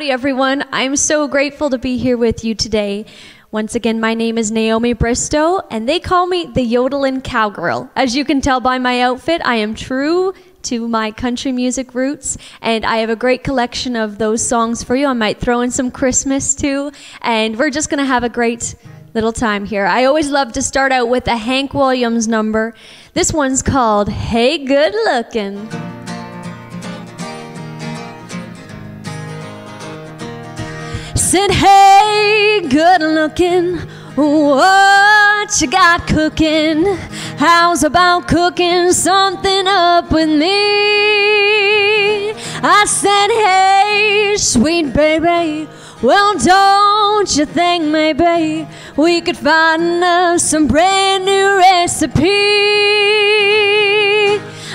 Howdy, everyone. I'm so grateful to be here with you today. Once again, my name is Naomi Bristow, and they call me the Yodelin Cowgirl. As you can tell by my outfit, I am true to my country music roots, and I have a great collection of those songs for you. I might throw in some Christmas too, and we're just going to have a great little time here. I always love to start out with a Hank Williams number. This one's called Hey Good Lookin'. Said, hey, good looking, what you got cooking? How's about cooking something up with me? I said, hey, sweet baby, well, don't you think maybe we could find us some brand new recipe?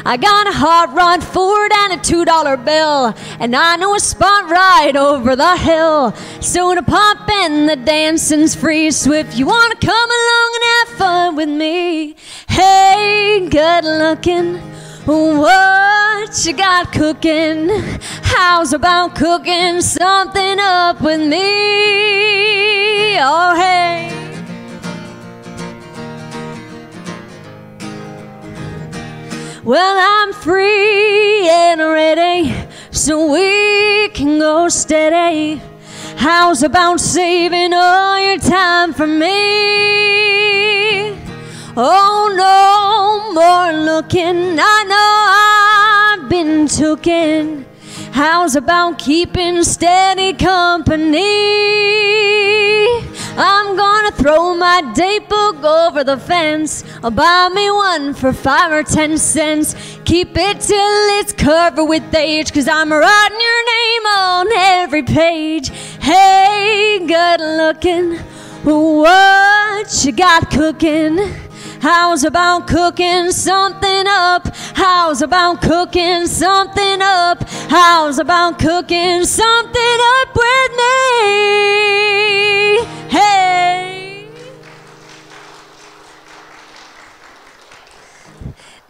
I got a hot rod Ford and a two dollar bill, and I know a spot right over the hill. So to pop in the dancing's free. So if you wanna come along and have fun with me, hey, good looking. What you got cooking? How's about cooking something up with me? Oh, hey. Well, I'm free and ready, so we can go steady. How's about saving all your time for me? Oh, no more looking. I know I've been tooken. How's about keeping steady company? Gonna throw my date book over the fence. I'll buy me one for five or ten cents. Keep it till it's covered with age, cause I'm writing your name on every page. Hey, good looking, what you got cooking? How's about cooking something up? How's about cooking something up? How's about cooking something up with me? Hey!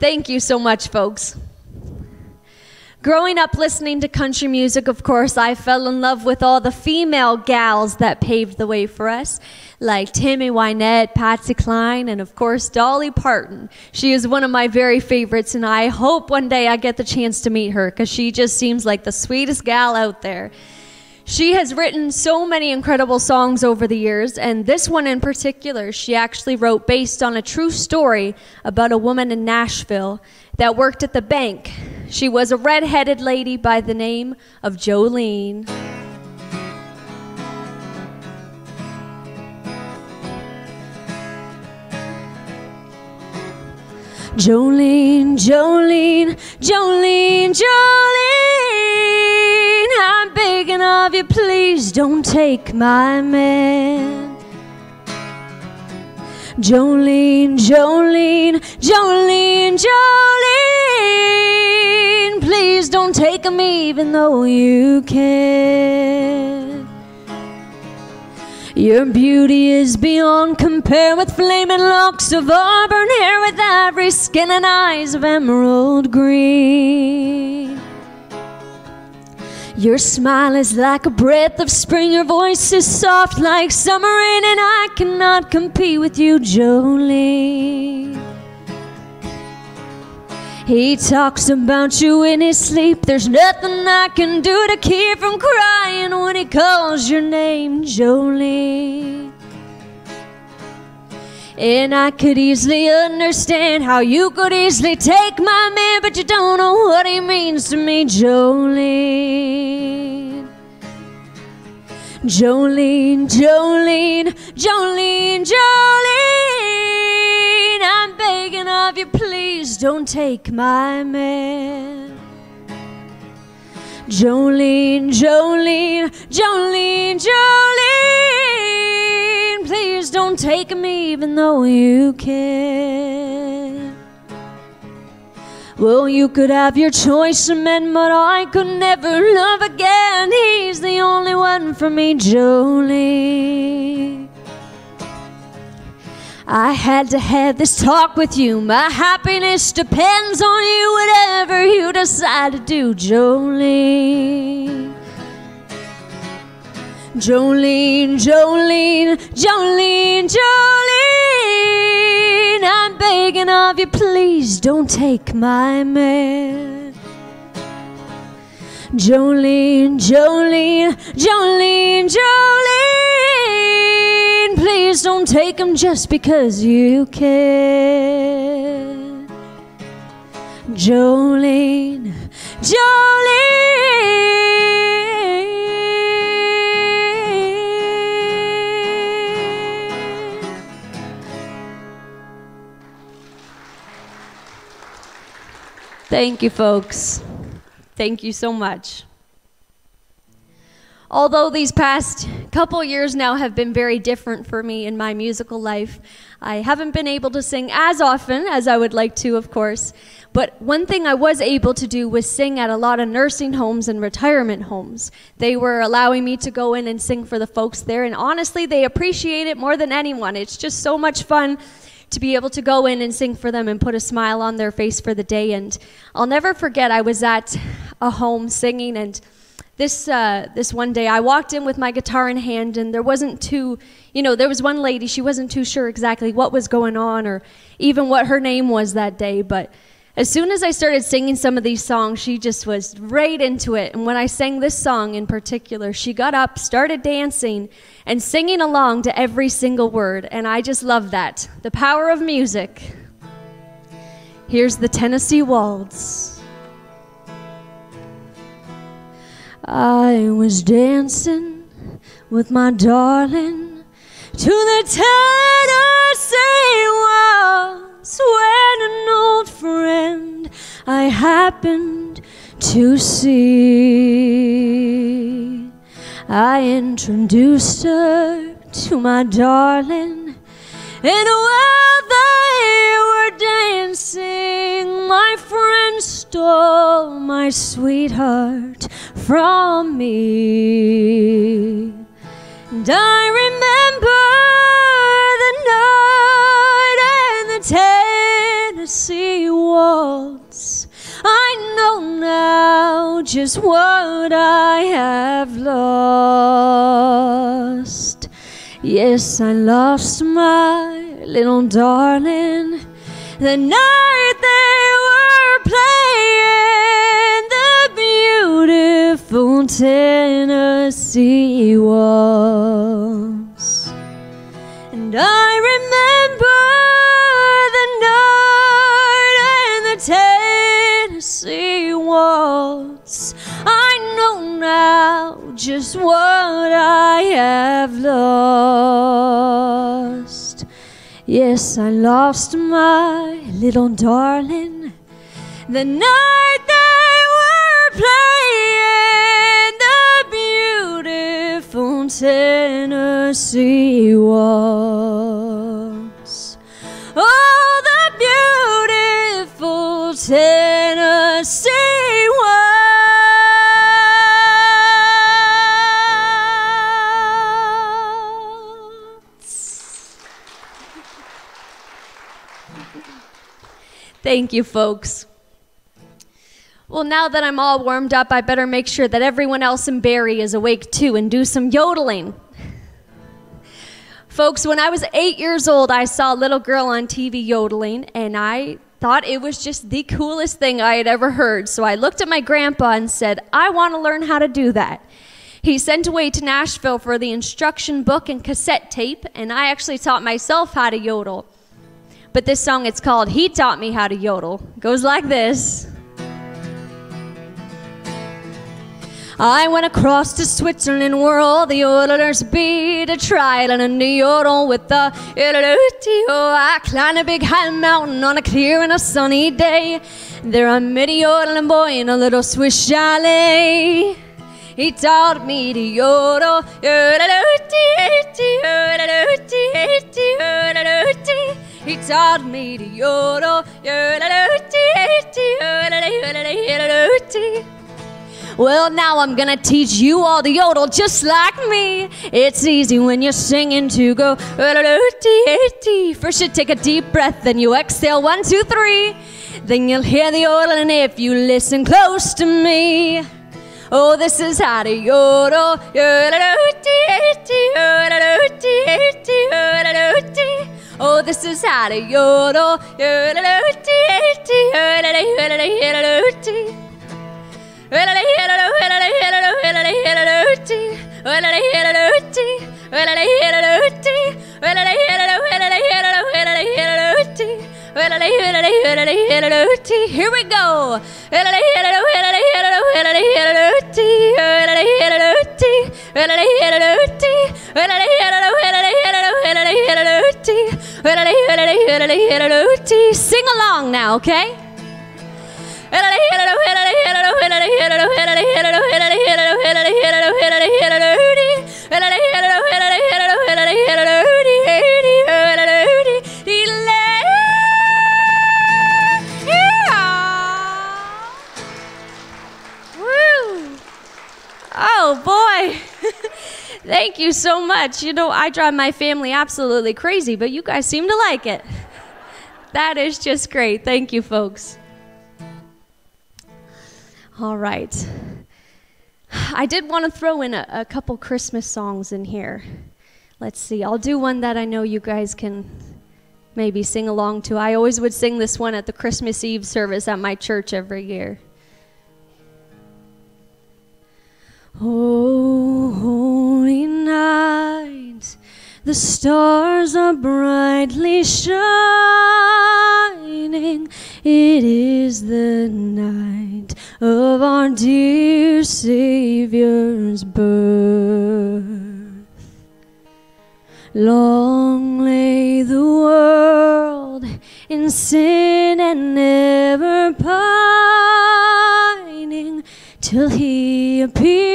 Thank you so much, folks. Growing up listening to country music, of course, I fell in love with all the female gals that paved the way for us, like Tammy Wynette, Patsy Cline, and of course, Dolly Parton. She is one of my very favorites, and I hope one day I get the chance to meet her because she just seems like the sweetest gal out there. She has written so many incredible songs over the years, and this one in particular, she actually wrote based on a true story about a woman in Nashville that worked at the bank. She was a red-headed lady by the name of Jolene. Jolene, Jolene, Jolene, Jolene, I'm begging of you, please don't take my man. Jolene, Jolene, Jolene, Jolene, please don't take him even though you can. Your beauty is beyond compare with flaming locks of auburn hair with ivory skin and eyes of emerald green. Your smile is like a breath of spring, your voice is soft like summer rain, and I cannot compete with you, Jolene. He talks about you in his sleep. There's nothing I can do to keep from crying when he calls your name, Jolene. And I could easily understand how you could easily take my man, but you don't know what he means to me, Jolene. Jolene, Jolene, Jolene, Jolene. I'm begging of you, please don't take my man. Jolene, Jolene, Jolene, Jolene. Please don't take him even though you can. Well, you could have your choice of men, but I could never love again. He's the only one for me, Jolie. I had to have this talk with you. My happiness depends on you, whatever you decide to do, Jolene. Jolene, Jolene, Jolene, Jolene, I'm begging of you, please don't take my man. Jolene, Jolene, Jolene, Jolene, please don't take him just because you can. Jolene, Jolene. Thank you, folks. Thank you so much. Although these past couple years now have been very different for me in my musical life, I haven't been able to sing as often as I would like to, of course. But one thing I was able to do was sing at a lot of nursing homes and retirement homes. They were allowing me to go in and sing for the folks there, and honestly, they appreciate it more than anyone. It's just so much fun to be able to go in and sing for them and put a smile on their face for the day. And I'll never forget, I was at a home singing, and this uh, this one day I walked in with my guitar in hand, and there wasn't too, you know, there was one lady she wasn't too sure exactly what was going on or even what her name was that day, but. As soon as I started singing some of these songs, she just was right into it. And when I sang this song in particular, she got up, started dancing, and singing along to every single word. And I just love that. The power of music. Here's the Tennessee Waltz. I was dancing with my darling to the Tennessee Waltz when an old friend I happened to see. I introduced her to my darling, and while they were dancing, my friend stole my sweetheart from me. And I remember the night Tennessee waltz. I know now just what I have lost. Yes, I lost my little darling the night they were playing the beautiful Tennessee waltz. And I remember Tennessee. I know now just what I have lost. Yes, I lost my little darling the night they were playing the beautiful Tennessee waltz. Oh, the beautiful Tennessee Thank you, folks. Well, now that I'm all warmed up, I better make sure that everyone else in Barrie is awake too and do some yodeling. Folks, when I was eight years old, I saw a little girl on TV yodeling, and I thought it was just the coolest thing I had ever heard. So I looked at my grandpa and said, I want to learn how to do that. He sent away to Nashville for the instruction book and cassette tape, and I actually taught myself how to yodel. But this song, it's called He Taught Me How to Yodel. It goes like this. I went across to Switzerland where all the yodelers be to try to learn to yodel with the yodeloo I climbed a big high mountain on a clear and a sunny day. There I met a yodeling boy in a little Swiss chalet. He taught me to yodel. He taught me to yodel. Well, now I'm gonna teach you all to yodel just like me. It's easy when you're singing to go. First, you take a deep breath, then you exhale one, two, three. Then you'll hear the yodeling if you listen close to me. Oh, this is how to yodel. Oh, this is how to yodel. Here we go. Sing along now, okay? Oh boy. Thank you so much. You know, I drive my family absolutely crazy, but you guys seem to like it. That is just great. Thank you, folks. All right. I did want to throw in a, a couple Christmas songs in here. Let's see. I'll do one that I know you guys can maybe sing along to. I always would sing this one at the Christmas Eve service at my church every year. Oh, holy night, the stars are brightly shining. It is the night of our dear Savior's birth. Long lay the world in sin and never pining till he appeared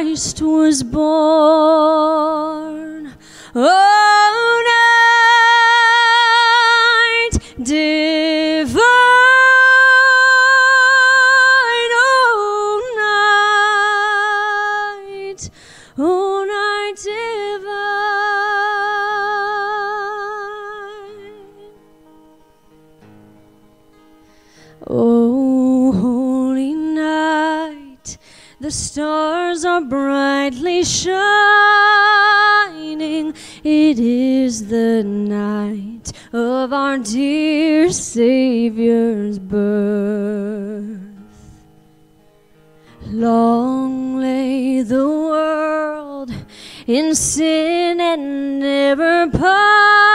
Christ was born. Oh, is the night of our dear Savior's birth. Long lay the world in sin and never pining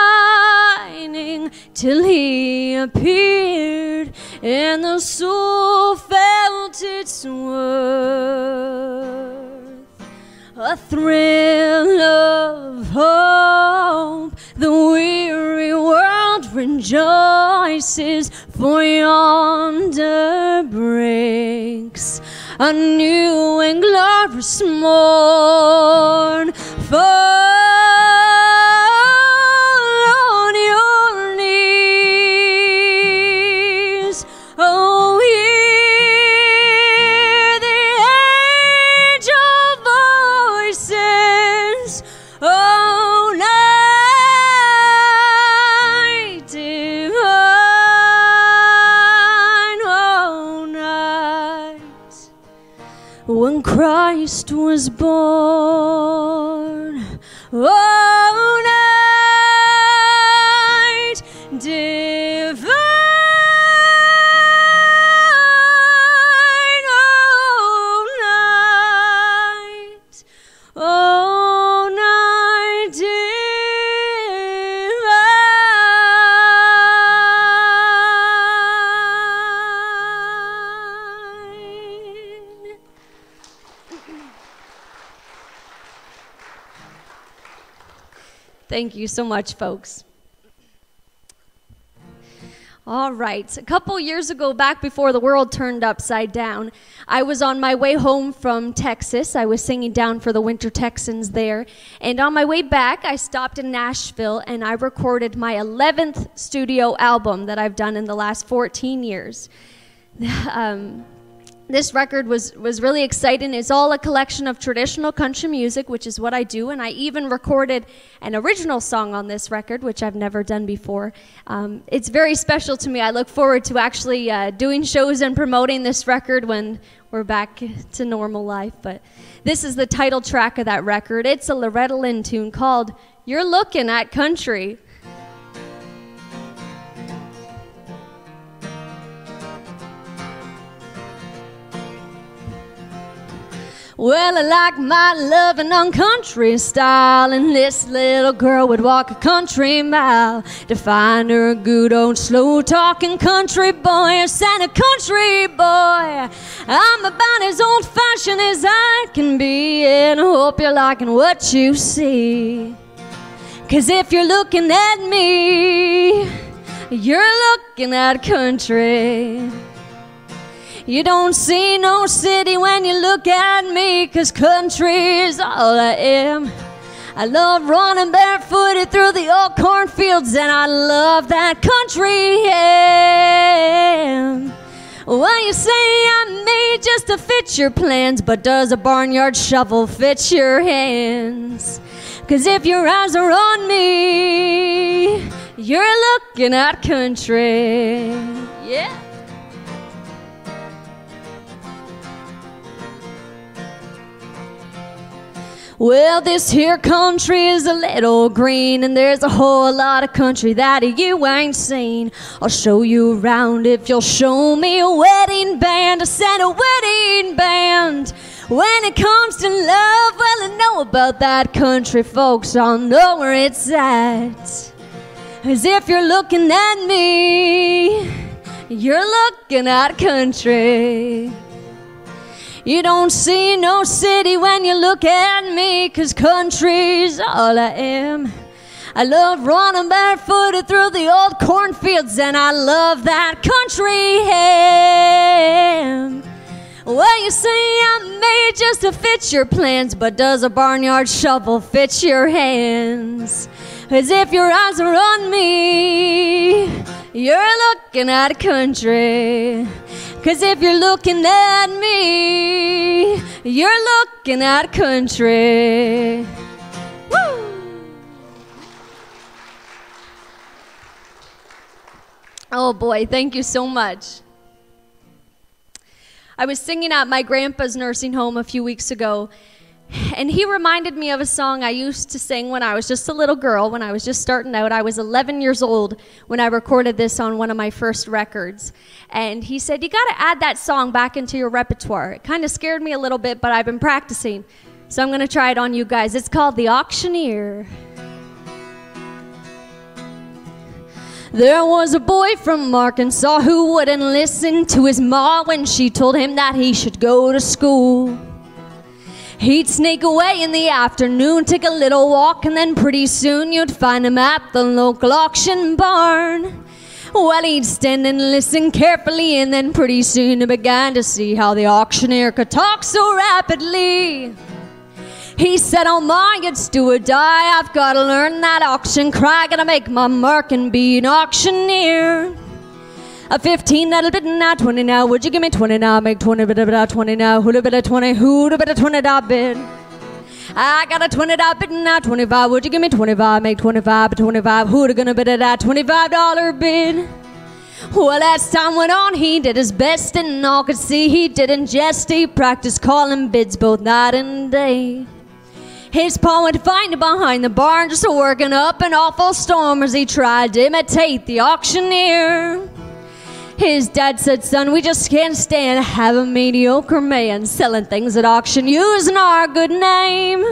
till he appeared and the soul felt its worth. A thrill of hope, rejoices, for yonder breaks a new and glorious morn. Fall was born. Oh, Thank you so much, folks. All right. A couple years ago, back before the world turned upside down, I was on my way home from Texas. I was singing down for the Winter Texans there. And on my way back, I stopped in Nashville and I recorded my 11th studio album that I've done in the last 14 years. Um, this record was, was really exciting. It's all a collection of traditional country music, which is what I do, and I even recorded an original song on this record, which I've never done before. Um, it's very special to me. I look forward to actually uh, doing shows and promoting this record when we're back to normal life. But this is the title track of that record. It's a Loretta Lynn tune called You're Looking at Country. Well, I like my loving on country style, and this little girl would walk a country mile to find her a good old slow talking country boy, a Santa country boy. I'm about as old fashioned as I can be, and I hope you're liking what you see. Cause if you're looking at me, you're looking at country. You don't see no city when you look at me, cause country is all I am. I love running barefooted through the old cornfields, and I love that country am. Well, you say I'm made just to fit your plans, but does a barnyard shovel fit your hands? Cause if your eyes are on me, you're looking at country. Yeah. Well, this here country is a little green, and there's a whole lot of country that you ain't seen. I'll show you around if you'll show me a wedding band. I said a wedding band. When it comes to love, well, I know about that country, folks. I'll know where it's at. As if you're looking at me, you're looking at country. You don't see no city when you look at me, cause country's all I am. I love running barefooted through the old cornfields, and I love that country ham. Well, you say I'm made just to fit your plans, but does a barnyard shovel fit your hands? As if your eyes are on me, you're looking at a country. Cause if you're looking at me, you're looking at country. Woo! Oh boy, thank you so much. I was singing at my grandpa's nursing home a few weeks ago, and he reminded me of a song I used to sing when I was just a little girl, when I was just starting out. I was 11 years old when I recorded this on one of my first records. And he said, You got to add that song back into your repertoire. It kind of scared me a little bit, but I've been practicing. So I'm going to try it on you guys. It's called The Auctioneer. There was a boy from Arkansas who wouldn't listen to his ma when she told him that he should go to school. He'd sneak away in the afternoon, take a little walk, and then pretty soon you'd find him at the local auction barn. Well, he'd stand and listen carefully, and then pretty soon he began to see how the auctioneer could talk so rapidly. He said, Oh my, it's do or die. I've got to learn that auction cry. Gotta make my mark and be an auctioneer. A 15, that'll bid now, 20 now. Would you give me 20 now? Make 20, bit of 20 now. Who'd a bit of 20? Who'd a bit of 20 dollar bid? I got a 20 dollar bid now, 25. Would you give me 25? Make 25, but 25. Who'd a gonna bid at that 25 dollar bid? Well, as time went on, he did his best, and all could see he didn't jest. He practiced calling bids both night and day. His pa went him behind the barn, just working up an awful storm as he tried to imitate the auctioneer. His dad said, Son, we just can't stand a mediocre man selling things at auction using our good name.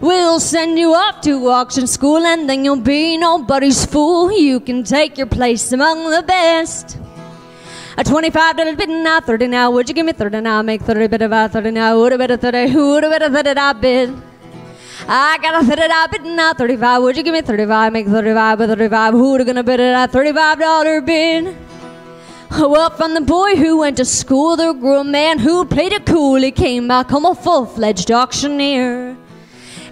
We'll send you off to auction school and then you'll be nobody's fool. You can take your place among the best. A 25 dollar bid now, 30 now. Would you give me 30 now? Make 30 bit of a 30 now. Would a bit of 30. Who would a bit of 30 I bid? I got a 35 bid now, 35. Would you give me 35? Make 35 with 35. Who'd gonna bid it at $35 bid? Well, from the boy who went to school, there grew a man who played it cool. He came back home a full fledged auctioneer.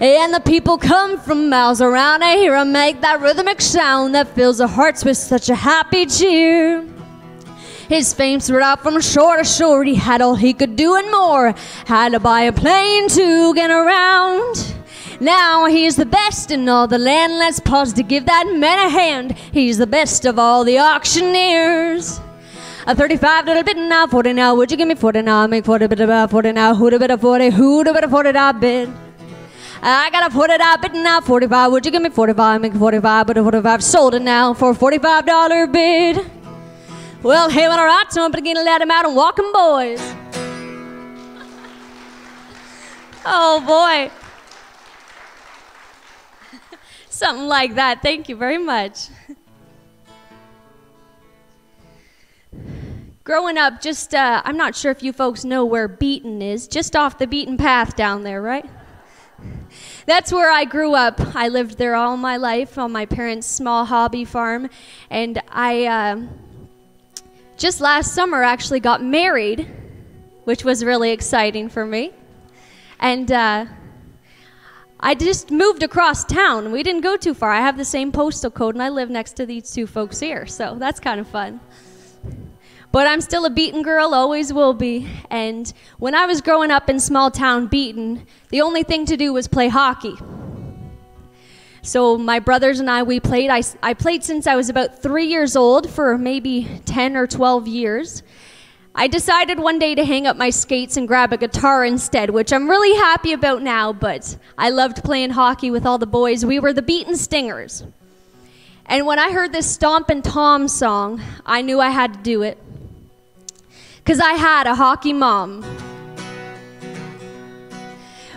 And the people come from miles around to hear him make that rhythmic sound that fills their hearts with such a happy cheer. His fame spread out from shore to shore. He had all he could do and more. Had to buy a plane to get around. Now he's the best in all the land. Let's pause to give that man a hand. He's the best of all the auctioneers. A 35 little bit now, 40 now. Would you give me 40 now? Make 40 bit about 40 now. Who'd a bit of 40? Who'd a bit of 40 now bid? I got a 40 now bid now, 45. Would you give me 45? Make 45, but a 45 sold it now for a $45 bid. Well, hey, when I write him, begin to let him out and walk 'em, boys. oh, boy. Something like that. Thank you very much. Growing up, just, uh, I'm not sure if you folks know where Beeton is, just off the beaten path down there, right? That's where I grew up. I lived there all my life on my parents' small hobby farm. And I uh, just last summer actually got married, which was really exciting for me. And uh, I just moved across town. We didn't go too far. I have the same postal code, and I live next to these two folks here. So that's kind of fun. But I'm still a Beeton girl, always will be. And when I was growing up in small town Beeton, the only thing to do was play hockey. So my brothers and I, we played. I, I played since I was about three years old for maybe 10 or 12 years. I decided one day to hang up my skates and grab a guitar instead, which I'm really happy about now, but I loved playing hockey with all the boys. We were the Beeton Stingers. And when I heard this Stompin' Tom song, I knew I had to do it because I had a hockey mom.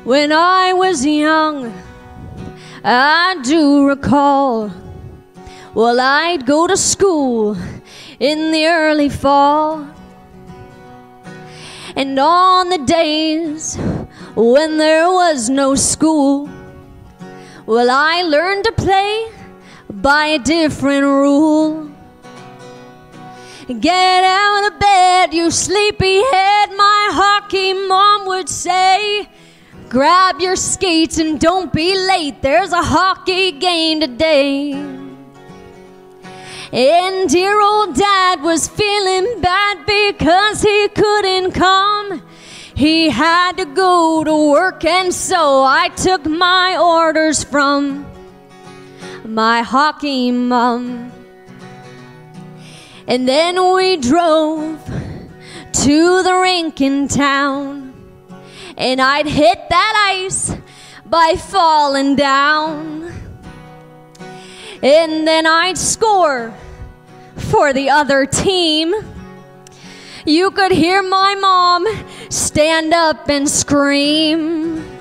When I was young, I do recall, well, I'd go to school in the early fall. And on the days when there was no school, well, I learned to play by a different rule. Get out of bed, you sleepyhead, my hockey mom would say. Grab your skates and don't be late, there's a hockey game today. And dear old dad was feeling bad because he couldn't come. He had to go to work, and so I took my orders from my hockey mom. And then we drove to the rink in town. And I'd hit that ice by falling down. And then I'd score for the other team. You could hear my mom stand up and scream.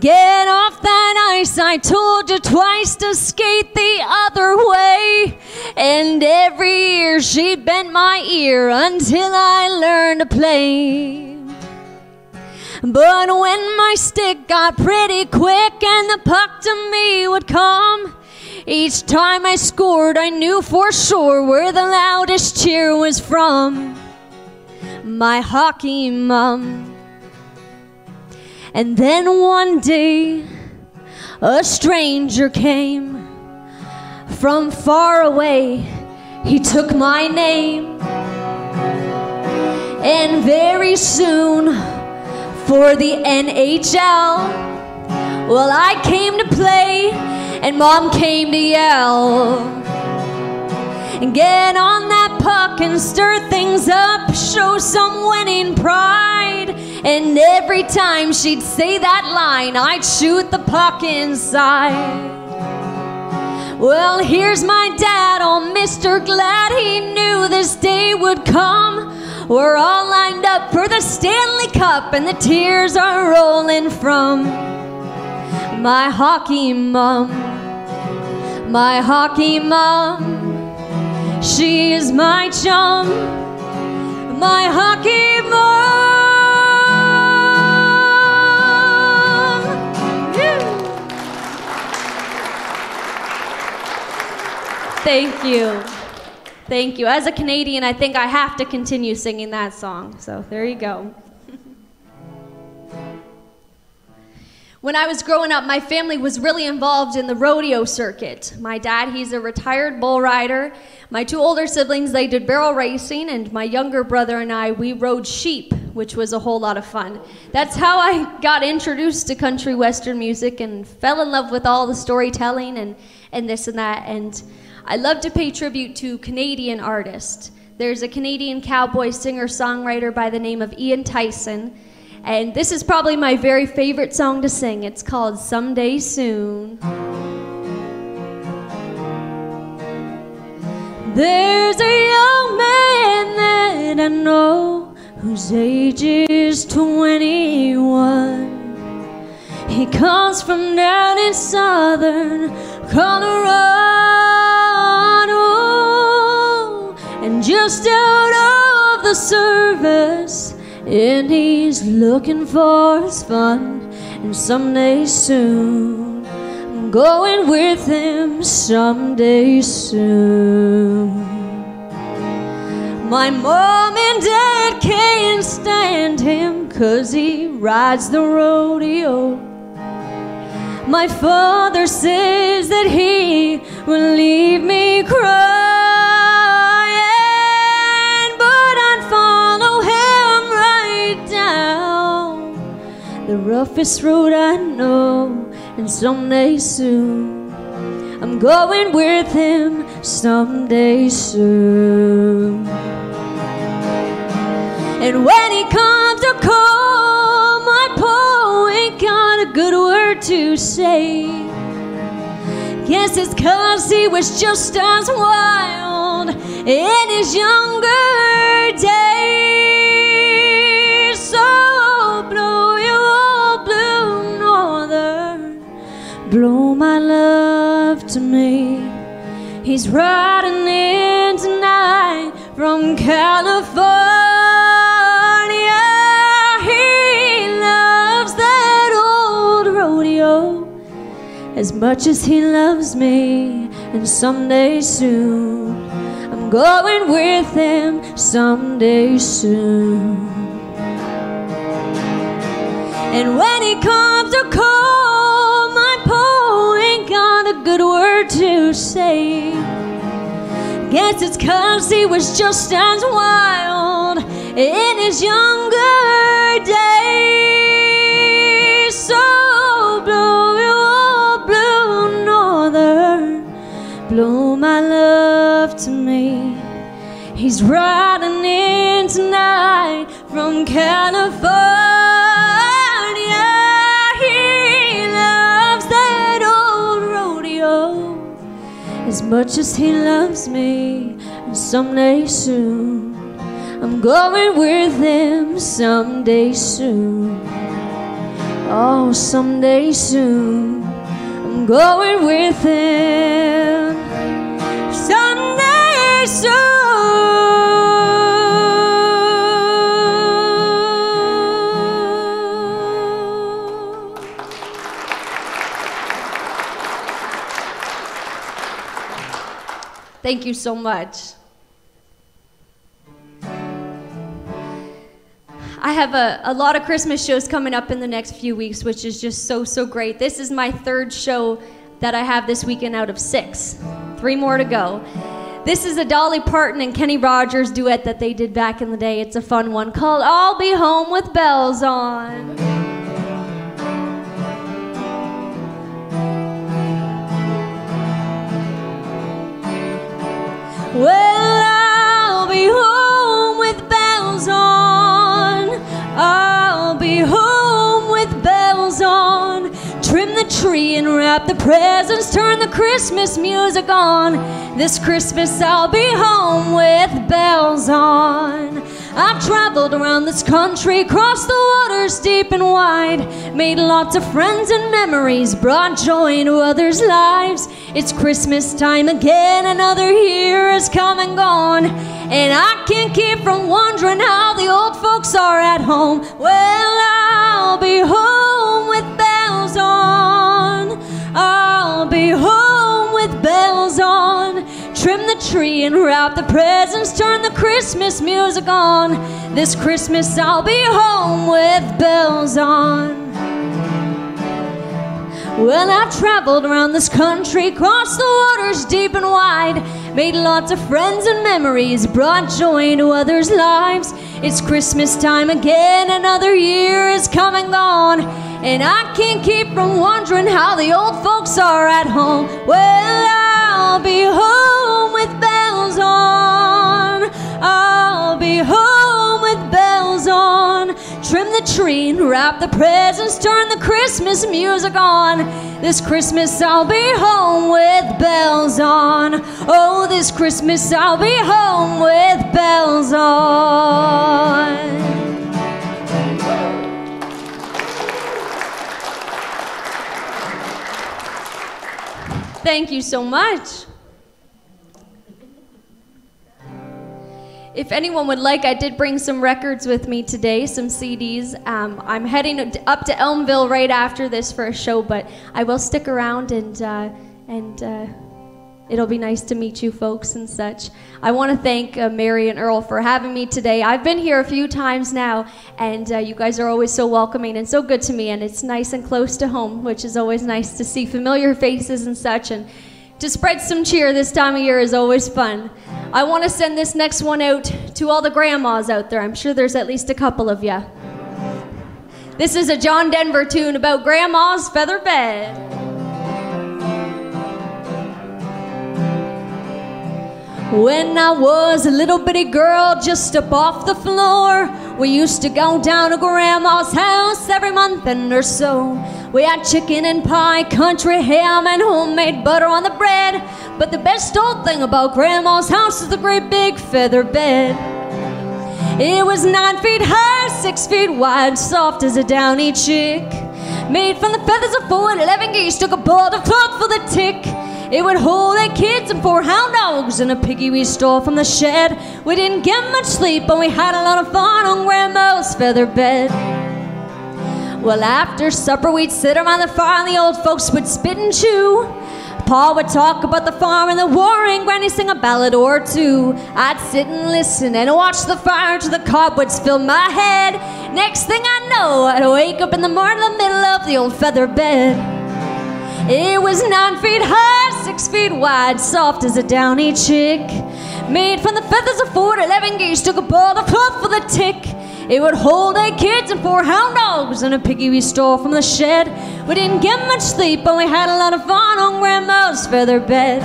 Get off that ice, I told you twice to skate the other way. And every year she bent my ear until I learned to play. But when my stick got pretty quick and the puck to me would come, each time I scored, I knew for sure where the loudest cheer was from. My hockey mom. And then one day, a stranger came from far away. He took my name. And very soon, for the NHL, well, I came to play, and mom came to yell. And get on that puck and stir things up, show some winning pride. And every time she'd say that line, I'd shoot the puck inside. Well, here's my dad, all Mr. Glad he knew this day would come. We're all lined up for the Stanley Cup, and the tears are rolling from my hockey mom. My hockey mom. She is my chum, my hockey mom. Yeah. Thank you. Thank you. As a Canadian, I think I have to continue singing that song. So there you go. When I was growing up, my family was really involved in the rodeo circuit. My dad, he's a retired bull rider. My two older siblings, they did barrel racing, and my younger brother and I, we rode sheep, which was a whole lot of fun. That's how I got introduced to country western music and fell in love with all the storytelling and, and this and that. And I love to pay tribute to Canadian artists. There's a Canadian cowboy singer songwriter by the name of Ian Tyson and this is probably my very favorite song to sing. It's called Someday Soon. There's a young man that I know whose age is 21. He comes from down in southern Colorado. And just out of the service, and he's looking for his fun. And someday soon, I'm going with him someday soon. My mom and dad can't stand him cause he rides the rodeo. My father says that he will leave me crying. Roughest road I know, and someday soon I'm going with him someday soon. And when he comes to call, my Paul ain't got a good word to say. Guess it's cause he was just as wild in his younger days. Blow my love to me. He's riding in tonight from California. He loves that old rodeo as much as he loves me. And someday soon, I'm going with him someday soon. And when he comes to call, to say. Guess it's cause he was just as wild in his younger days. So blow oh, your blue northern, blow my love to me. He's riding in tonight from California. As much as he loves me. And someday soon, I'm going with him someday soon. Oh, someday soon, I'm going with him someday soon. Thank you so much. I have a, a lot of Christmas shows coming up in the next few weeks, which is just so, so great. This is my third show that I have this weekend out of six. Three more to go. This is a Dolly Parton and Kenny Rogers duet that they did back in the day. It's a fun one called I'll Be Home with Bells On. Well, I'll be home with bells on. I'll be home with bells on. Trim the tree and wrap the presents, turn the Christmas music on. This Christmas I'll be home with bells on. I've traveled around this country, crossed the waters deep and wide, made lots of friends and memories, brought joy into others' lives. It's Christmas time again, another year has come and gone, and I can't keep from wondering how the old folks are at home. Well, I'll be home with bells on. I'll be home with bells on and wrap the presents, turn the Christmas music on. This Christmas I'll be home with bells on. Well, I've traveled around this country, crossed the waters deep and wide, made lots of friends and memories, brought joy to others' lives. It's Christmas time again, another year is coming on, and I can't keep from wondering how the old folks are at home. Well, I'll be home with bells on. I'll be home with bells on. Trim the tree and wrap the presents, turn the Christmas music on. This Christmas I'll be home with bells on. Oh, this Christmas I'll be home with bells on. Thank you so much. If anyone would like, I did bring some records with me today, some CDs. Um, I'm heading up to Elmville right after this for a show, but I will stick around and uh, and uh, it'll be nice to meet you folks and such. I want to thank uh, Mary and Earl for having me today. I've been here a few times now, and uh, you guys are always so welcoming and so good to me, and it's nice and close to home, which is always nice to see familiar faces and such. And to spread some cheer this time of year is always fun. I want to send this next one out to all the grandmas out there. I'm sure there's at least a couple of you. This is a John Denver tune about grandma's feather bed. When I was a little bitty girl just up off the floor, we used to go down to Grandma's house every month and or so. We had chicken and pie, country ham, and homemade butter on the bread. But the best old thing about Grandma's house is the great big feather bed. It was nine feet high, six feet wide, soft as a downy chick. Made from the feathers of four and eleven geese, took a board of cloth for the tick. It would hold eight kids and four hound dogs and a piggy we stole from the shed. We didn't get much sleep, but we had a lot of fun on Grandma's feather bed. Well, after supper, we'd sit around the fire and the old folks would spit and chew. Pa would talk about the farm and the war, and Granny sing a ballad or two. I'd sit and listen and watch the fire till the cobwebs fill my head. Next thing I know, I'd wake up in the morning in the middle of the old feather bed. It was nine feet high, six feet wide, soft as a downy chick. Made from the feathers of four eleven geese, took a ball of cloth for the tick. It would hold eight kids and four hound dogs and a piggy we stole from the shed. We didn't get much sleep, but we had a lot of fun on Grandma's feather bed.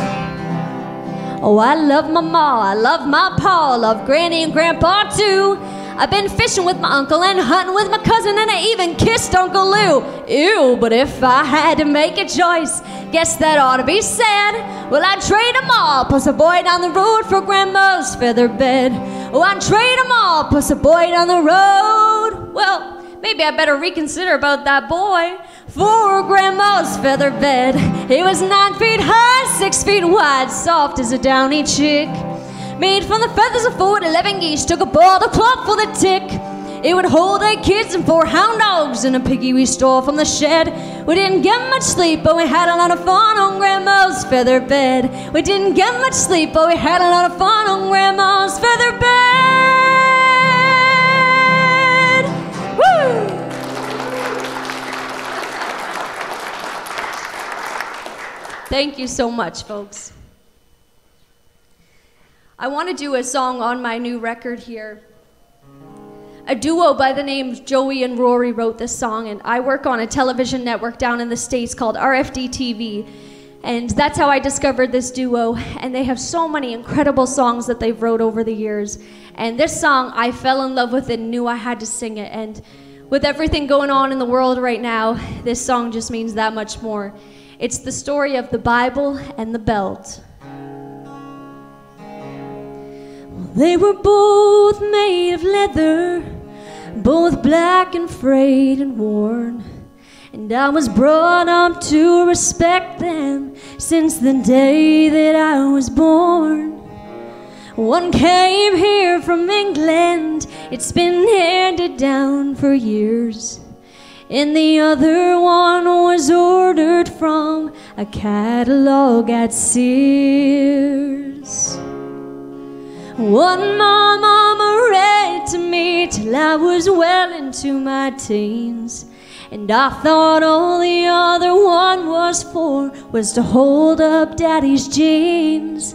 Oh, I love my ma, I love my pa, I love Granny and Grandpa too. I've been fishing with my uncle and hunting with my cousin, and I even kissed Uncle Lou. Ew, but if I had to make a choice, guess that ought to be said. Well, I'd trade them all, plus a boy down the road for Grandma's feather bed. Oh, I'd trade them all, plus a boy down the road. Well, maybe I better reconsider about that boy. For Grandma's feather bed, he was nine feet high, six feet wide, soft as a downy chick. Made from the feathers of four to eleven geese, took a ball to cloth for the tick. It would hold eight kids and four hound dogs and a piggy we stole from the shed. We didn't get much sleep, but we had a lot of fun on Grandma's feather bed. We didn't get much sleep, but we had a lot of fun on Grandma's feather bed. Woo! Thank you so much, folks. I want to do a song on my new record here. A duo by the name of Joey and Rory wrote this song, and I work on a television network down in the States called RFD TV. And that's how I discovered this duo. And they have so many incredible songs that they've wrote over the years. And this song, I fell in love with and knew I had to sing it. And with everything going on in the world right now, this song just means that much more. It's the story of the Bible and the belt. They were both made of leather, both black and frayed and worn. And I was brought up to respect them since the day that I was born. One came here from England, it's been handed down for years. And the other one was ordered from a catalog at Sears. One my mama read to me till I was well into my teens. And I thought all the other one was for was to hold up daddy's jeans.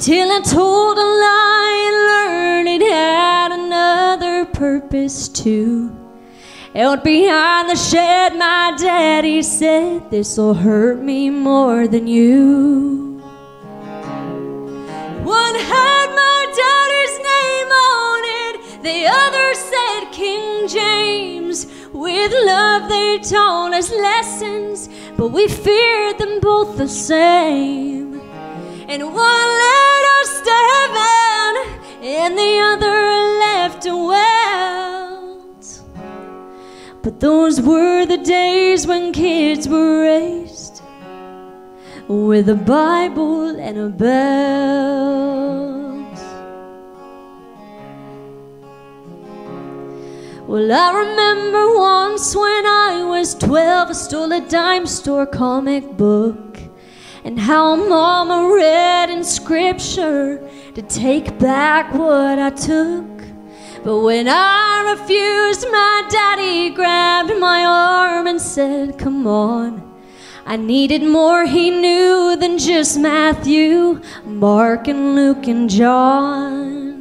Till I told a lie and learned it had another purpose too. Out behind the shed, my daddy said, This'll hurt me more than you. One the other said King James. With love, they taught us lessons, but we feared them both the same. And one led us to heaven, and the other left a welt. But those were the days when kids were raised with a Bible and a belt. Well, I remember once when I was 12, I stole a dime store comic book. And how Mama read in scripture to take back what I took. But when I refused, my daddy grabbed my arm and said, Come on. I needed more, he knew, than just Matthew, Mark, and Luke, and John.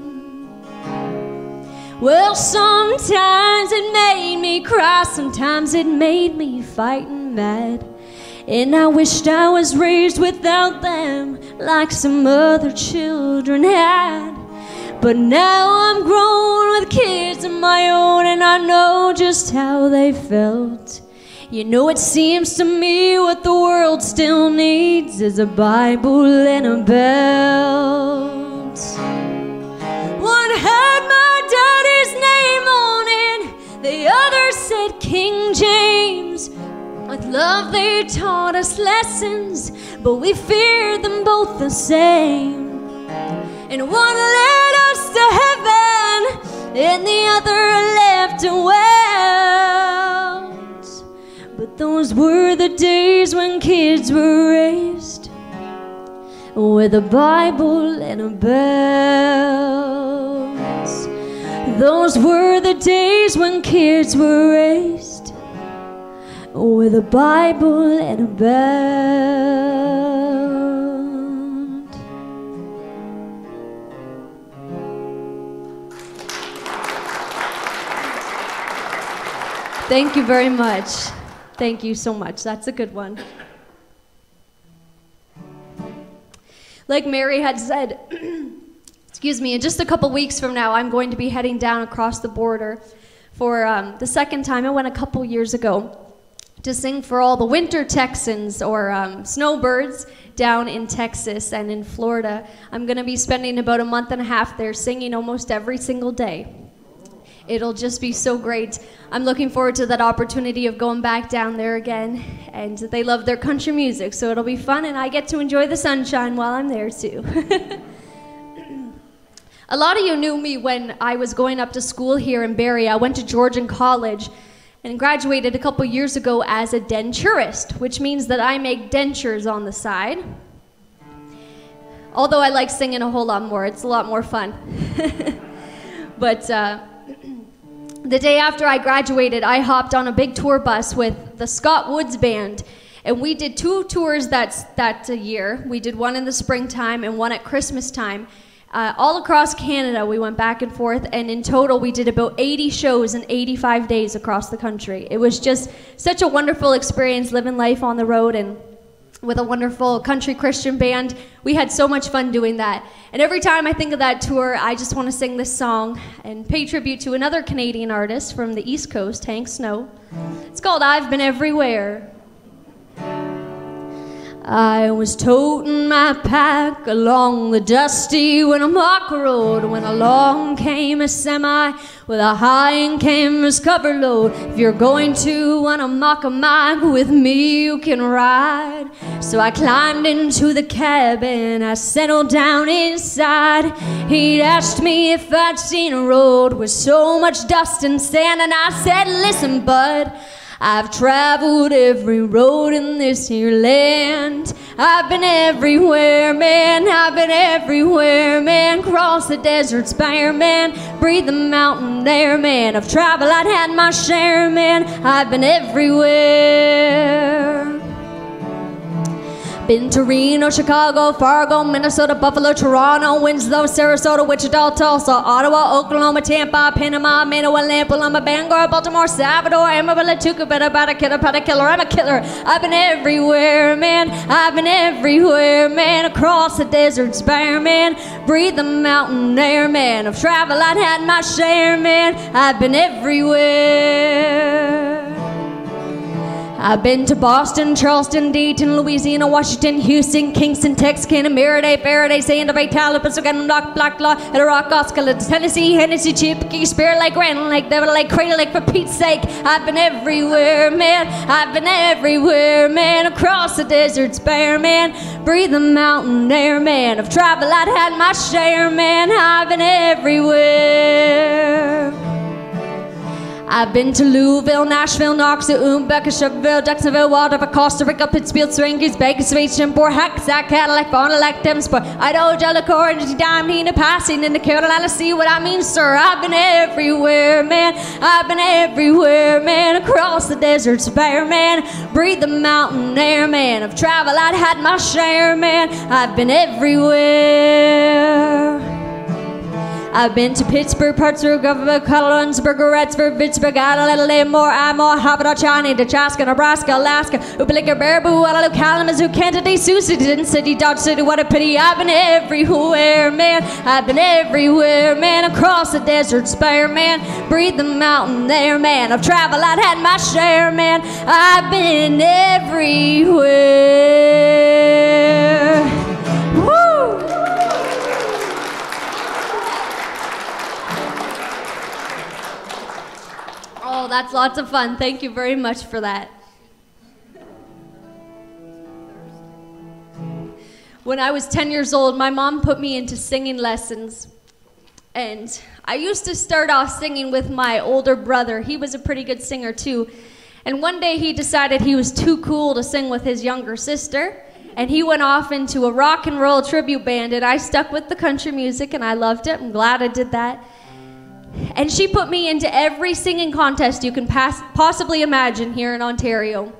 Well, sometimes it made me cry, sometimes it made me fighting mad. And I wished I was raised without them, like some other children had. But now I'm grown with kids of my own, and I know just how they felt. You know, it seems to me what the world still needs is a Bible and a belt. One had my it, the other said King James. With love, they taught us lessons, but we feared them both the same. And one led us to heaven, and the other left a welt. But those were the days when kids were raised with a Bible and a belt. Those were the days when kids were raised with a Bible and a belt. Thank you very much. Thank you so much. That's a good one. Like Mary had said, excuse me, in just a couple weeks from now, I'm going to be heading down across the border for um, the second time. I went a couple years ago to sing for all the winter Texans or um, snowbirds down in Texas and in Florida. I'm going to be spending about a month and a half there singing almost every single day. It'll just be so great. I'm looking forward to that opportunity of going back down there again. And they love their country music, so it'll be fun, and I get to enjoy the sunshine while I'm there too. a lot of you knew me when I was going up to school here in Barrie. I went to Georgian College and graduated a couple years ago as a denturist, which means that I make dentures on the side. Although I like singing a whole lot more, it's a lot more fun. but uh, the day after I graduated, I hopped on a big tour bus with the Scott Woods Band. And we did two tours that, that year. We did one in the springtime and one at Christmas time. Uh, all across Canada, we went back and forth, and in total, we did about 80 shows in 85 days across the country. It was just such a wonderful experience living life on the road and with a wonderful country Christian band. We had so much fun doing that. And every time I think of that tour, I just want to sing this song and pay tribute to another Canadian artist from the East Coast, Hank Snow. It's called I've Been Everywhere. I was toting my pack along the dusty Winnemucca Road when along came a semi with a high canvas cover load. If you're going to Winnemucca Mike with me, you can ride. So I climbed into the cabin, I settled down inside. He'd asked me if I'd seen a road with so much dust and sand, and I said, Listen, bud. I've traveled every road in this here land. I've been everywhere, man. I've been everywhere, man. Cross the deserts bare, man. Breathe the mountain air, man. I've traveled, I'd had my share, man. I've been everywhere. Been to Reno, Chicago, Fargo, Minnesota, Buffalo, Toronto, Winslow, Sarasota, Wichita, Tulsa, Ottawa, Oklahoma, Tampa, Panama, Manila, Paloma, Bangor, Baltimore, Salvador, Amarillo, Tucumán, about a killer, about a killer, I'm a killer. I've been everywhere, man. I've been everywhere, man. Across the deserts, bare, man. Breathe the mountain air, man. I've traveled, I've had my share, man. I've been everywhere. I've been to Boston, Charleston, Dayton, Louisiana, Washington, Houston, Kingston, Texarkana, Merida, Faraday, Santa Fe, Tallahassee, Knock, Black Law, Little Rock, Osceola, Tennessee, Hennessy, Chippewa, Spirit Lake, Grand Lake, Devil Lake, Crater Lake, for Pete's sake. I've been everywhere, man. I've been everywhere, man. Across the deserts, bare, man. Breathe the mountain air, man. I've traveled, I'd had my share, man. I've been everywhere. I've been to Louisville, Nashville, Knoxville, Umbeka, Cheville, Jacksonville, Waldorf, Costa Rica, Pittsfield, Swingers, Vegas, Sweet, Shimport, Hackensack, Cadillac, Fond du Lac, Davenport, Idaho, Jellicoe, Orange, Dime, Nina, passing in the Carolina, see what I mean, sir. I've been everywhere, man. I've been everywhere, man. Across the deserts, bare, man. Breathe the mountain air, man. I've traveled, I'd had my share, man. I've been everywhere. I've been to Pittsburgh, Pittsburgh, Collinsburg, Rexford, Pittsburgh, Adelaide, More, Amore, Habitat, China, Nebraska, Nebraska, Alaska, Upalika, Baraboo, Waterloo, Kalamazoo, Kansas Sioux City, City, Dodge City, what a pity. I've been everywhere, man. I've been everywhere, man. Across the desert, spare, man. Breathe the mountain there, man. I've traveled, I've had my share, man. I've been everywhere. That's lots of fun. Thank you very much for that. When I was 10 years old, my mom put me into singing lessons. And I used to start off singing with my older brother. He was a pretty good singer, too. And one day he decided he was too cool to sing with his younger sister. And he went off into a rock and roll tribute band. And I stuck with the country music, and I loved it. I'm glad I did that. And she put me into every singing contest you can pass, possibly imagine here in Ontario.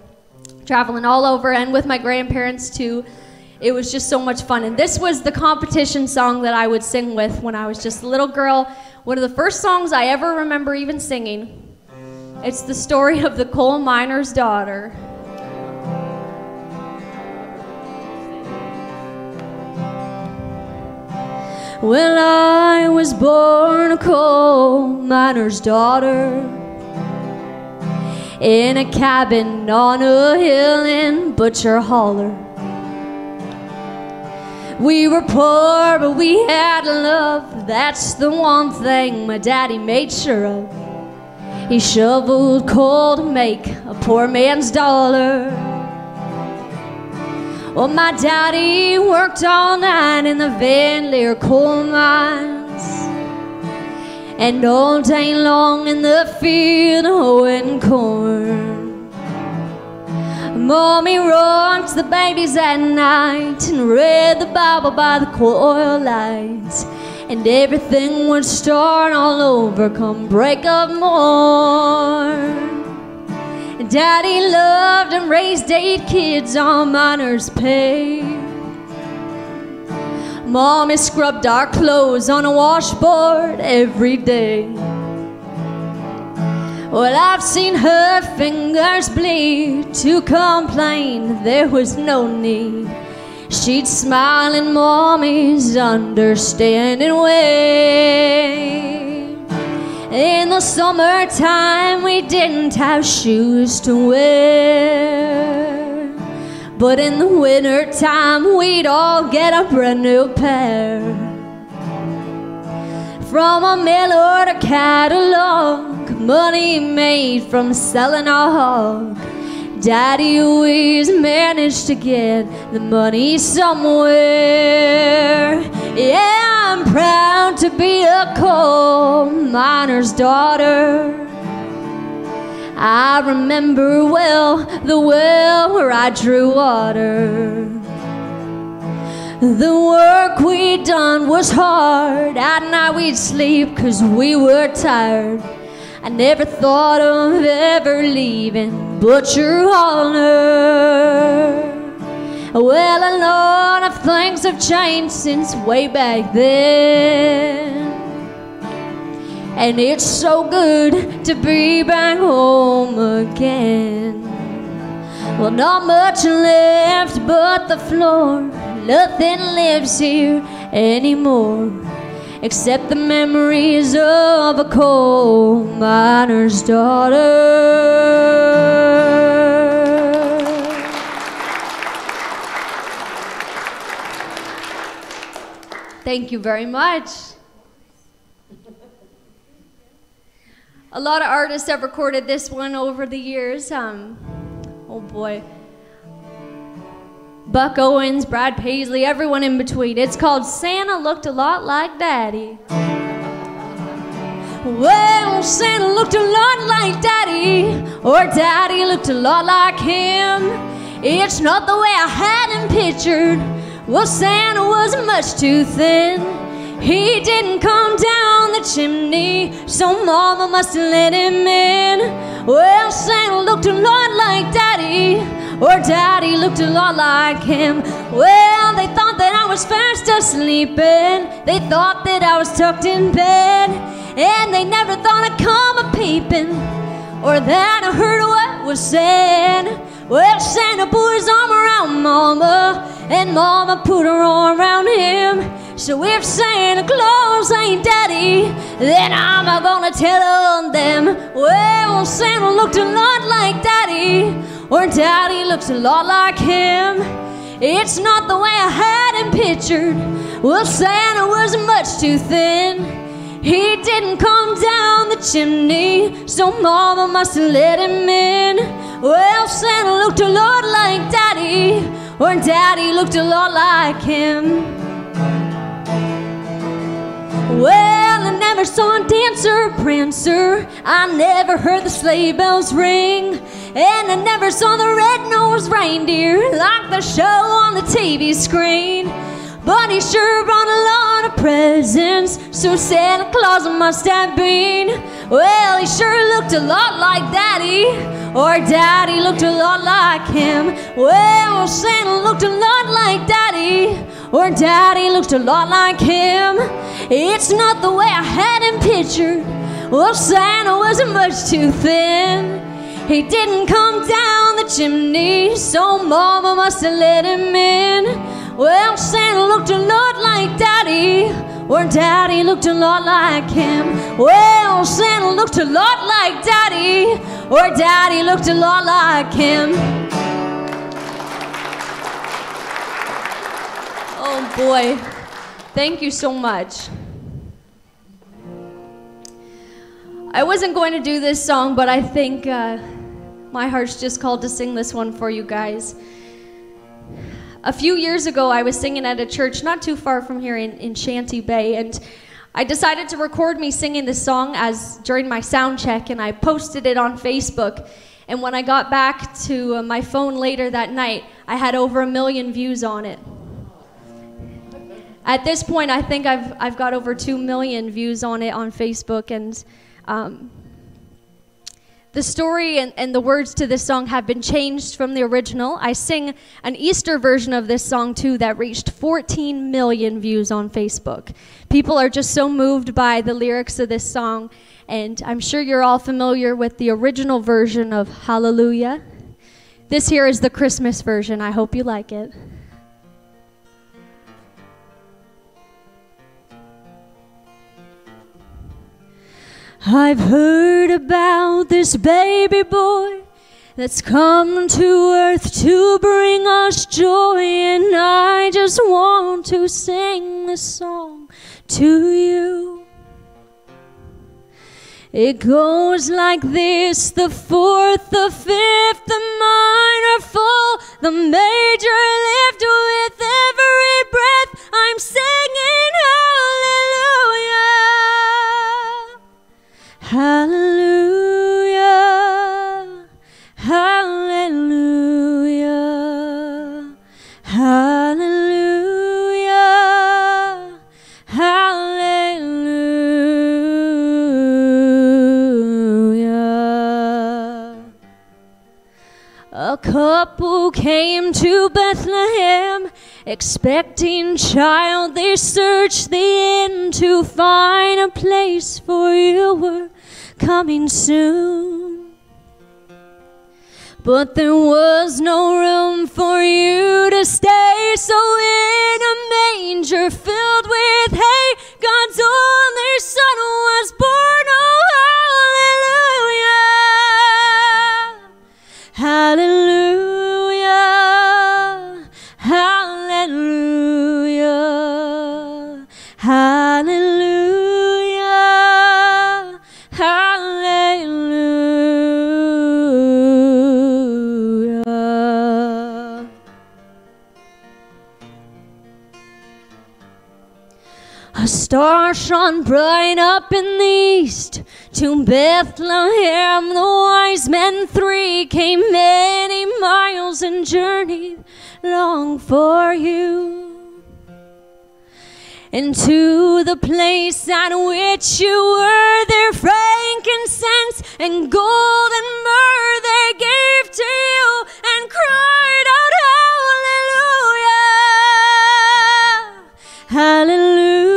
Traveling all over and with my grandparents too. It was just so much fun. And this was the competition song that I would sing with when I was just a little girl. One of the first songs I ever remember even singing. It's the story of the coal miner's daughter. Well, I was born a coal miner's daughter in a cabin on a hill in Butcher Holler. We were poor, but we had love. That's the one thing my daddy made sure of. He shoveled coal to make a poor man's dollar. Well, my daddy worked all night in the Van Leer coal mines and all day long in the field hoeing corn. Mommy rocked the babies at night and read the Bible by the coil lights. And everything would start all over come break of morn. Daddy loved and raised eight kids on miner's pay. Mommy scrubbed our clothes on a washboard every day. Well, I've seen her fingers bleed to complain there was no need. She'd smile in Mommy's understanding way. In the summertime, we didn't have shoes to wear. But in the wintertime, we'd all get a brand new pair. From a mail order catalog, money made from selling our hog. Daddy always managed to get the money somewhere. Yeah, I'm proud to be a coal miner's daughter. I remember well the well where I drew water. The work we'd done was hard. At night we'd sleep cause we were tired. I never thought of ever leaving Butcher Holler. Well, a lot of things have changed since way back then. And it's so good to be back home again. Well, not much left but the floor. Nothing lives here anymore except the memories of a coal miner's daughter. Thank you very much. A lot of artists have recorded this one over the years. Um, oh boy. Buck Owens, Brad Paisley, everyone in between. It's called Santa Looked a Lot Like Daddy. Well, Santa looked a lot like Daddy, or Daddy looked a lot like him. It's not the way I had him pictured. Well, Santa was much too thin. He didn't come down the chimney, so Mama must have let him in. Well, Santa looked a lot like Daddy, or Daddy looked a lot like him. Well, they thought that I was fast asleep, and they thought that I was tucked in bed, and they never thought I'd come a peeping, or that I heard what was said. Well, Santa put his arm around Mama, and Mama put her arm around him. So if Santa Claus ain't Daddy, then I'm gonna tell on them. Well, Santa looked a lot like Daddy, or Daddy looks a lot like him. It's not the way I had him pictured. Well, Santa was much too thin. He didn't come down the chimney, so Mama must have let him in. Well, Santa looked a lot like Daddy, or Daddy looked a lot like him. Well, I never saw a dancer prancer. I never heard the sleigh bells ring. And I never saw the red-nosed reindeer like the show on the TV screen. But he sure brought a lot of presents, so Santa Claus must have been. Well, he sure looked a lot like Daddy, or Daddy looked a lot like him. Well, Santa looked a lot like Daddy, or Daddy looked a lot like him. It's not the way I had him pictured. Well, Santa wasn't much too thin. He didn't come down the chimney, so Mama must have let him in. Well, Santa looked a lot like Daddy, or Daddy looked a lot like him. Well, Santa looked a lot like Daddy, or Daddy looked a lot like him. Oh boy, thank you so much. I wasn't going to do this song, but I think uh, my heart's just called to sing this one for you guys. A few years ago, I was singing at a church not too far from here in, in Shanty Bay, and I decided to record me singing this song as during my sound check, and I posted it on Facebook. And when I got back to uh, my phone later that night, I had over a million views on it. At this point, I think I've, I've got over 2 million views on it on Facebook, and um, the story and, and the words to this song have been changed from the original. I sing an Easter version of this song too that reached 14 million views on Facebook. People are just so moved by the lyrics of this song, and I'm sure you're all familiar with the original version of Hallelujah. This here is the Christmas version. I hope you like it. I've heard about this baby boy that's come to earth to bring us joy, and I just want to sing this song to you. It goes like this the fourth, the fifth, the minor fall, the major lift with every breath. I'm singing hallelujah. Hallelujah, hallelujah, hallelujah, hallelujah. A couple came to Bethlehem. Expecting child, they searched the inn to find a place for you were coming soon. But there was no room for you to stay, so in a manger filled with hay, God's only Son was born. Star shone bright up in the east. To Bethlehem, the wise men three came many miles and journeyed long for you. And to the place at which you were, their frankincense and gold and myrrh they gave to you and cried out, Hallelujah!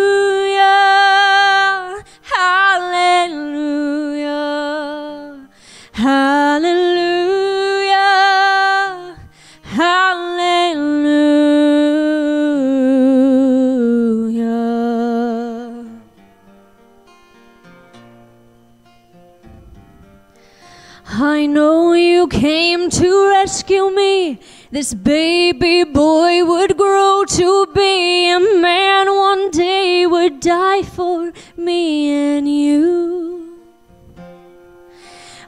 Rescue me. This baby boy would grow to be a man one day would die for me and you.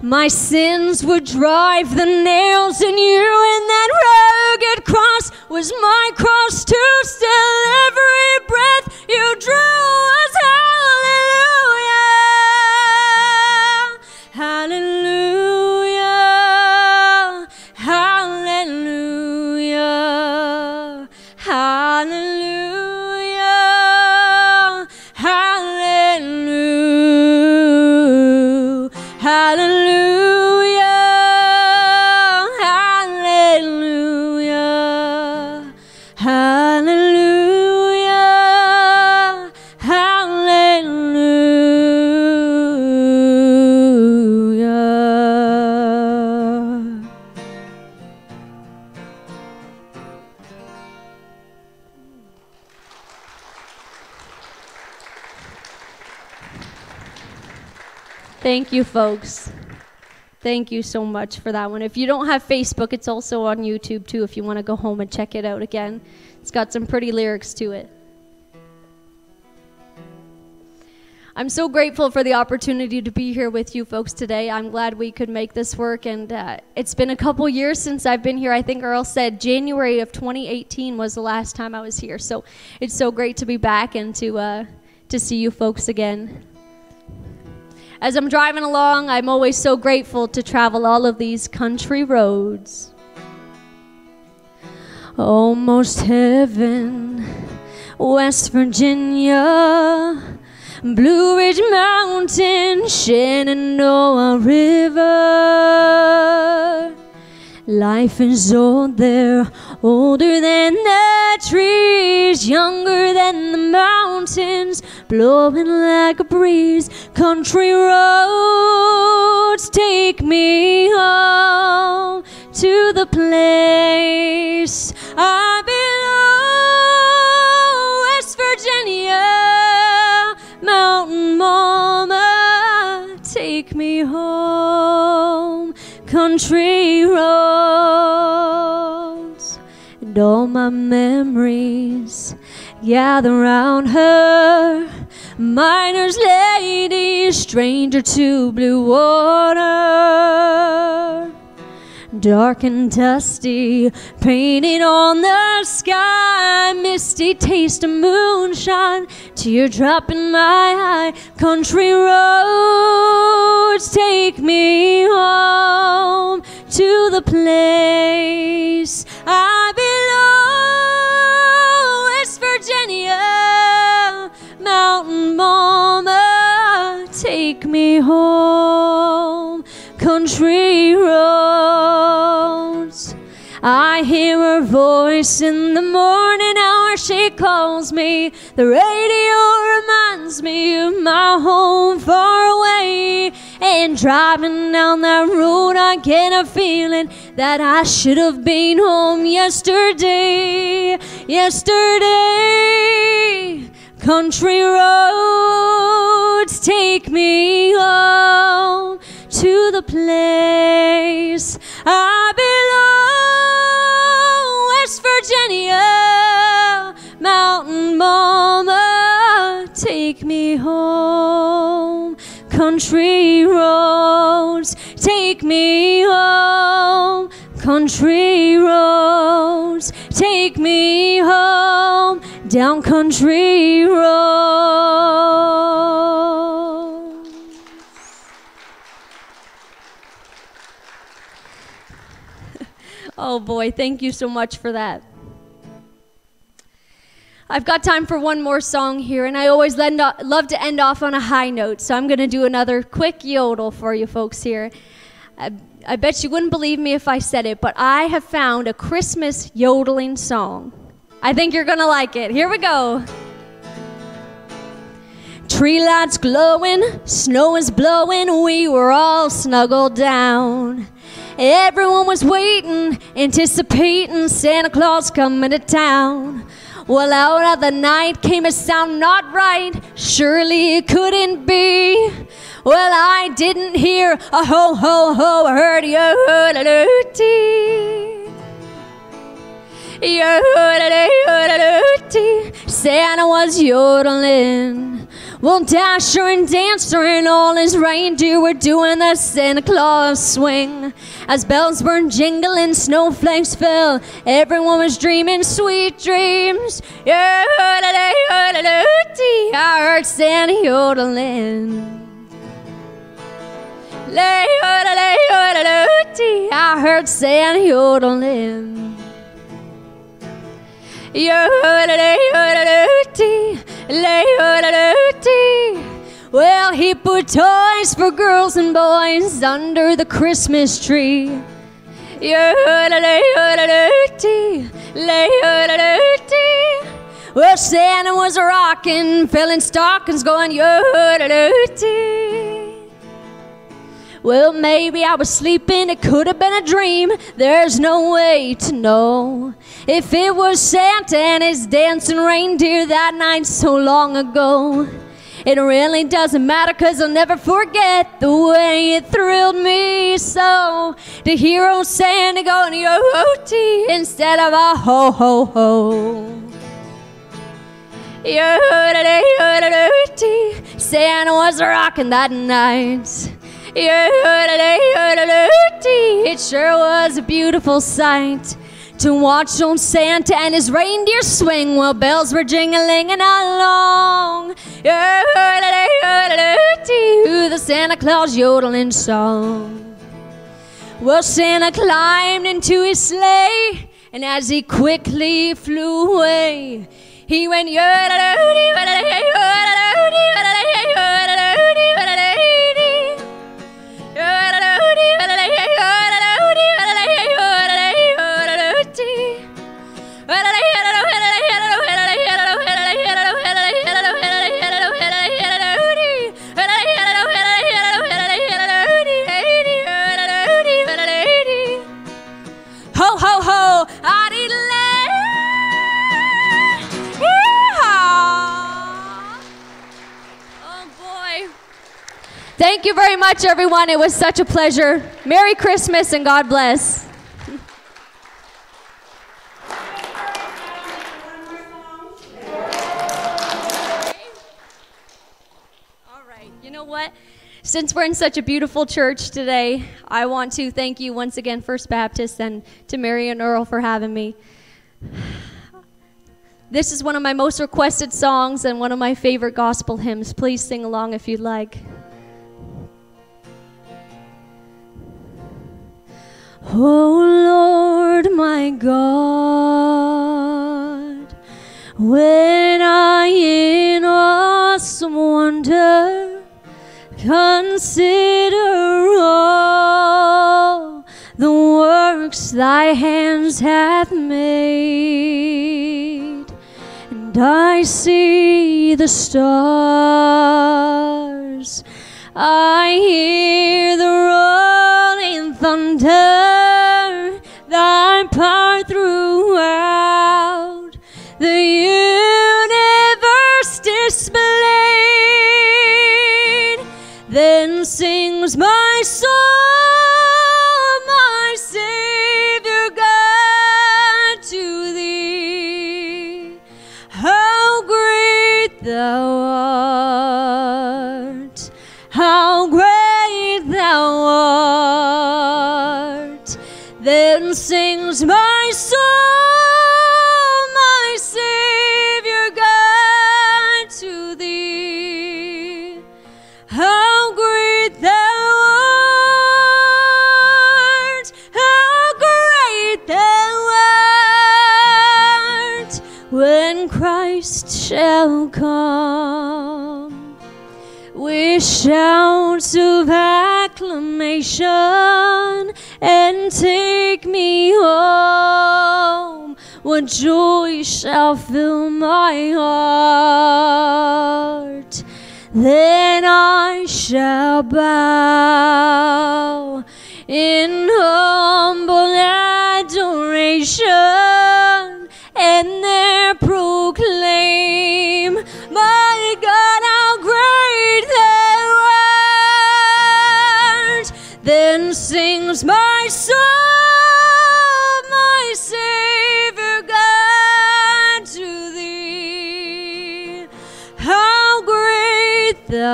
My sins would drive the nails in you, and that rugged cross was my cross too. Still, every breath you drew was. Thank you, folks. Thank you so much for that one. If you don't have Facebook, it's also on YouTube too if you want to go home and check it out again. It's got some pretty lyrics to it. I'm so grateful for the opportunity to be here with you folks today. I'm glad we could make this work, and uh, it's been a couple years since I've been here. I think Earl said January of 2018 was the last time I was here, so it's so great to be back and to uh, to see you folks again. As I'm driving along, I'm always so grateful to travel all of these country roads. Almost heaven, West Virginia, Blue Ridge Mountain, Shenandoah River. Life is old there, older than the trees, younger than the mountains, blowing like a breeze. Country roads take me home to the place I belong, West Virginia, Mountain Mama, take me home, country roads, and all my memories gather round her. Miner's lady, stranger to blue water. Dark and dusty, painted on the sky, misty taste of moonshine, teardrop in my eye. Country roads take me home to the place I belong, West Virginia, Mountain Mama, take me home country roads. I hear her voice in the morning hour. She calls me. The radio reminds me of my home far away. And driving down that road, I get a feeling that I should have been home yesterday. Yesterday. Country roads take me home to the place I belong. West Virginia, mountain mama, take me home. Country roads, take me home. Country roads, take me home. Down country roads. Oh boy, thank you so much for that. I've got time for one more song here, and I always love to end off on a high note, so I'm going to do another quick yodel for you folks here. I, I bet you wouldn't believe me if I said it, but I have found a Christmas yodeling song. I think you're going to like it. Here we go. Tree lights glowing, snow is blowing, we were all snuggled down. Everyone was waiting, anticipating Santa Claus coming to town. Well, out of the night came a sound not right. Surely it couldn't be. Well, I didn't hear a ho ho ho. I heard yo Santa was yodeling. Well, Dasher and Dancer and all his reindeer were doing the Santa Claus swing. As bells were jingling, snowflakes fell. Everyone was dreaming sweet dreams. I heard Santa yodeling. I heard Santa yodeling. Well, he put toys for girls and boys under the Christmas tree. Well, Santa was rocking, filling stockings, going well, maybe I was sleeping, it could have been a dream. There's no way to know if it was Santa and his dancing reindeer that night so long ago. It really doesn't matter cause I'll never forget the way it thrilled me so to hear old Santa going yo-ho-tee instead of a ho-ho-ho. Yo-ho-tee, Santa was rocking that night. It sure was a beautiful sight to watch old Santa and his reindeer swing while bells were jingling along. The Santa Claus yodeling song. Well, Santa climbed into his sleigh, and as he quickly flew away, he went. Much, everyone. It was such a pleasure. Merry Christmas and God bless. All right, you know what? Since we're in such a beautiful church today, I want to thank you once again, First Baptist, and to Mary and Earl for having me. This is one of my most requested songs and one of my favorite gospel hymns. Please sing along if you'd like. Oh Lord my God, when I in awesome wonder consider all the works thy hands hath made, and I see the stars I hear the rolling thunder Thy power throughout the years. was mine. shall fill my heart. Then I shall bow in humble adoration.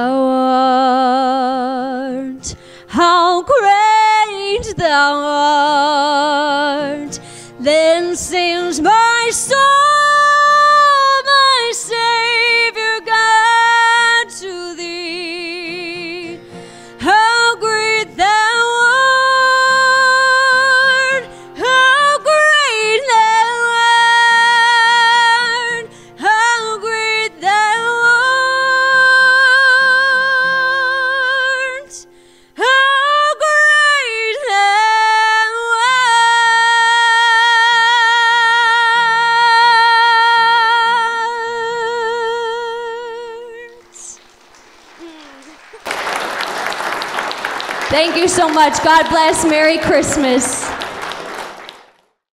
thou art, how great thou art, then sings my so much. God bless. Merry Christmas.